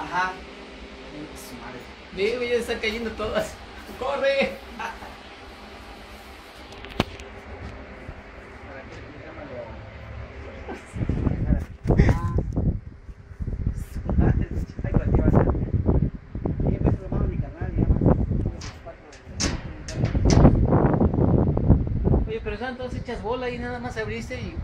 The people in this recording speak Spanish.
Ajá. Su ya están cayendo todas. ¡Corre! Oye, pero estaban todas hechas bola y nada más abriste y